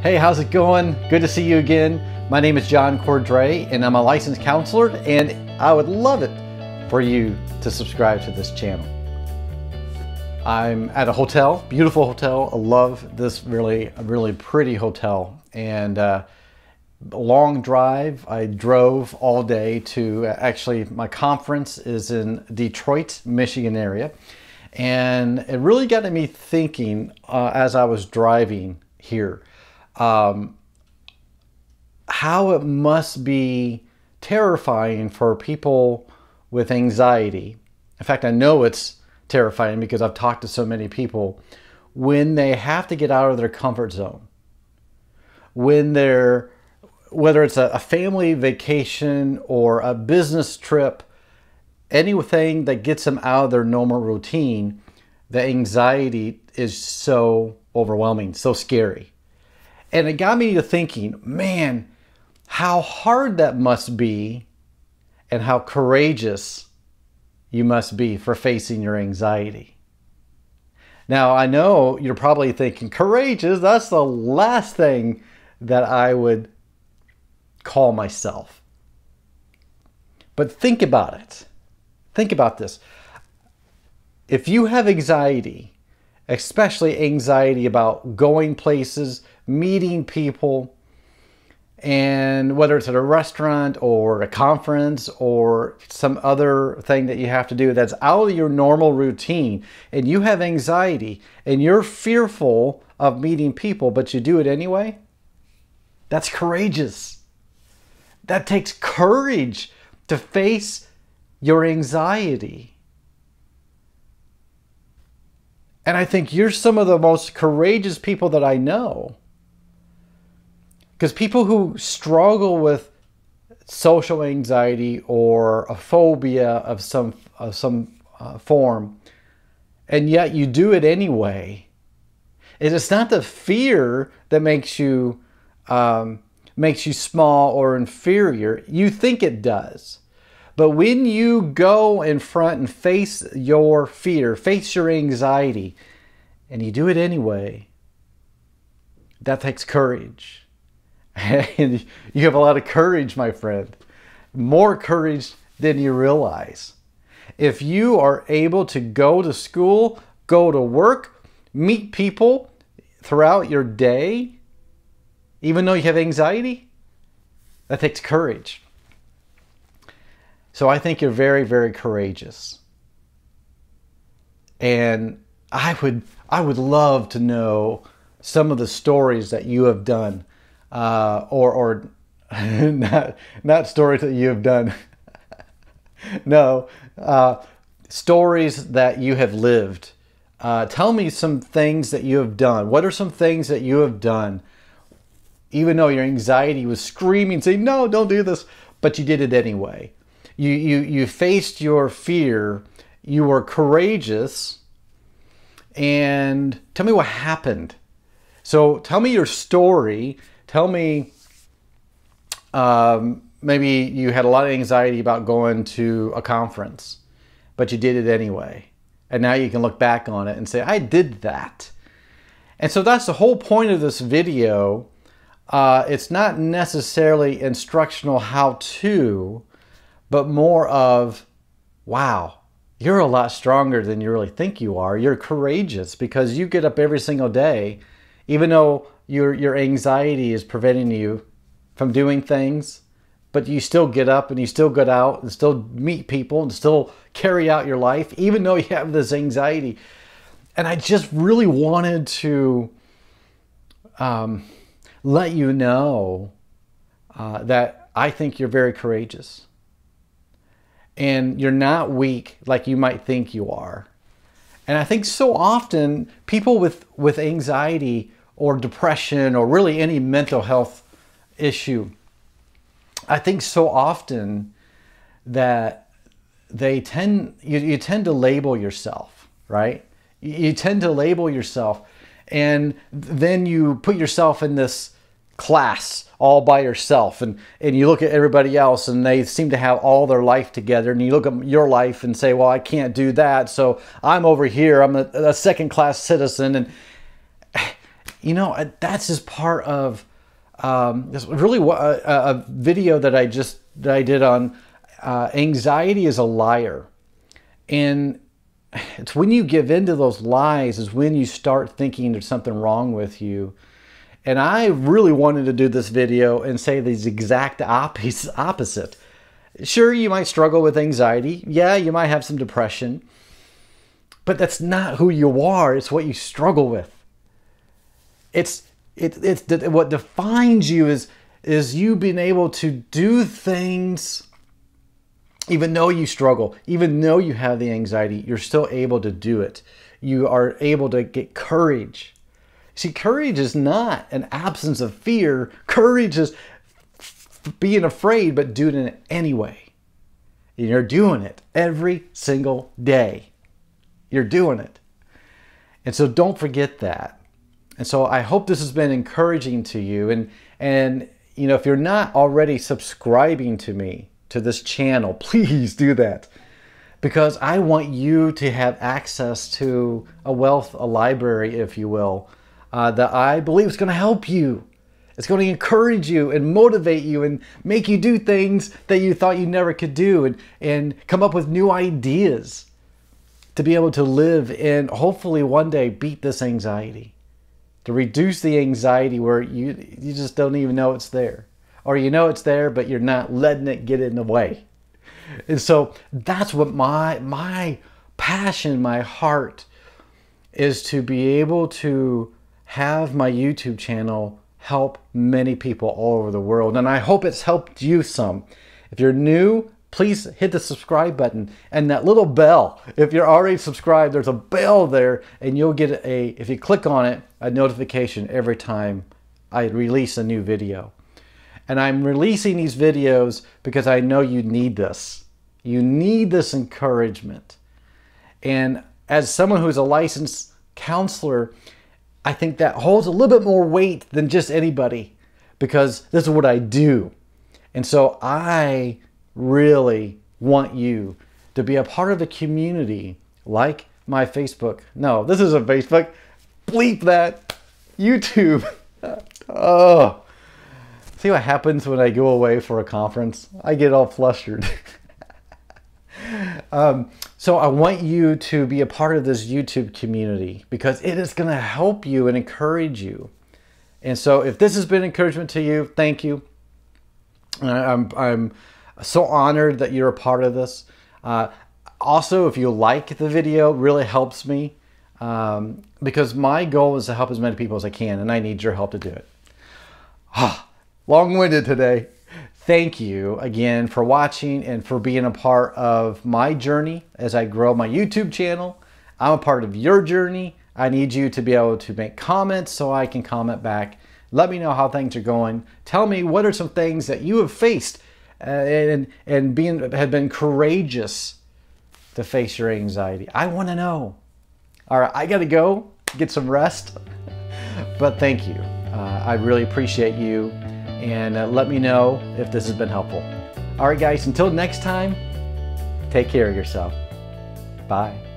Hey, how's it going? Good to see you again. My name is John Cordray, and I'm a licensed counselor, and I would love it for you to subscribe to this channel. I'm at a hotel, beautiful hotel. I love this really, really pretty hotel, and uh, long drive. I drove all day to actually my conference is in Detroit, Michigan area, and it really got me thinking uh, as I was driving here um, how it must be terrifying for people with anxiety. In fact, I know it's terrifying because I've talked to so many people when they have to get out of their comfort zone. When they're, whether it's a, a family vacation or a business trip, anything that gets them out of their normal routine, the anxiety is so overwhelming, so scary. And it got me to thinking, man, how hard that must be and how courageous you must be for facing your anxiety. Now, I know you're probably thinking, courageous, that's the last thing that I would call myself. But think about it. Think about this. If you have anxiety, especially anxiety about going places, meeting people, and whether it's at a restaurant or a conference or some other thing that you have to do that's out of your normal routine, and you have anxiety and you're fearful of meeting people, but you do it anyway, that's courageous. That takes courage to face your anxiety. And I think you're some of the most courageous people that I know. Because people who struggle with social anxiety or a phobia of some of some uh, form, and yet you do it anyway, it's not the fear that makes you um, makes you small or inferior. You think it does. But when you go in front and face your fear, face your anxiety, and you do it anyway, that takes courage. And you have a lot of courage, my friend. More courage than you realize. If you are able to go to school, go to work, meet people throughout your day, even though you have anxiety, that takes courage. So I think you're very, very courageous. And I would I would love to know some of the stories that you have done uh, or or not not stories that you have done. no, uh, stories that you have lived. Uh, tell me some things that you have done. What are some things that you have done, even though your anxiety was screaming, saying, "No, don't do this," but you did it anyway. You you you faced your fear. You were courageous. And tell me what happened. So tell me your story Tell me, um, maybe you had a lot of anxiety about going to a conference, but you did it anyway. And now you can look back on it and say, I did that. And so that's the whole point of this video. Uh, it's not necessarily instructional how to, but more of, wow, you're a lot stronger than you really think you are. You're courageous because you get up every single day, even though your your anxiety is preventing you from doing things, but you still get up and you still get out and still meet people and still carry out your life, even though you have this anxiety. And I just really wanted to um, let you know uh, that I think you're very courageous. And you're not weak like you might think you are. And I think so often people with, with anxiety or depression or really any mental health issue, I think so often that they tend you, you tend to label yourself, right? You, you tend to label yourself and then you put yourself in this class all by yourself and, and you look at everybody else and they seem to have all their life together and you look at your life and say well i can't do that so i'm over here i'm a, a second class citizen and you know, that's just part of um, this really a, a, video that I just that I did on uh, anxiety is a liar, and it's when you give in to those lies is when you start thinking there's something wrong with you. And I really wanted to do this video and say the exact opposite. Sure, you might struggle with anxiety. Yeah, you might have some depression. But that's not who you are. It's what you struggle with. It's it, it's what defines you is is you being able to do things even though you struggle, even though you have the anxiety, you're still able to do it. You are able to get courage. See, courage is not an absence of fear. Courage is being afraid, but doing it anyway. And you're doing it every single day. You're doing it. And so don't forget that. And so I hope this has been encouraging to you. And, and you know, if you're not already subscribing to me, to this channel, please do that. Because I want you to have access to a wealth, a library, if you will, uh, that I believe is going to help you. It's going to encourage you and motivate you and make you do things that you thought you never could do and, and come up with new ideas to be able to live and hopefully one day beat this anxiety. To reduce the anxiety where you, you just don't even know it's there or you know it's there, but you're not letting it get in the way. And so that's what my my passion, my heart is to be able to have my YouTube channel help many people all over the world. And I hope it's helped you some. If you're new, please hit the subscribe button and that little bell. If you're already subscribed, there's a bell there and you'll get a, if you click on it, a notification every time I release a new video. And I'm releasing these videos because I know you need this. You need this encouragement. And as someone who's a licensed counselor, I think that holds a little bit more weight than just anybody because this is what I do. And so I really want you to be a part of a community like my Facebook. No, this isn't Facebook. Bleep that. YouTube. oh. See what happens when I go away for a conference? I get all flustered. um, so I want you to be a part of this YouTube community because it is going to help you and encourage you. And so if this has been encouragement to you, thank you. I'm, I'm so honored that you're a part of this. Uh, also, if you like the video, really helps me um, because my goal is to help as many people as I can, and I need your help to do it. Ah long-winded today. Thank you again for watching and for being a part of my journey as I grow my YouTube channel. I'm a part of your journey. I need you to be able to make comments so I can comment back. Let me know how things are going. Tell me what are some things that you have faced and, and being, have been courageous to face your anxiety. I want to know. All right, I got to go get some rest. but thank you. Uh, I really appreciate you and uh, let me know if this has been helpful. All right, guys, until next time, take care of yourself. Bye.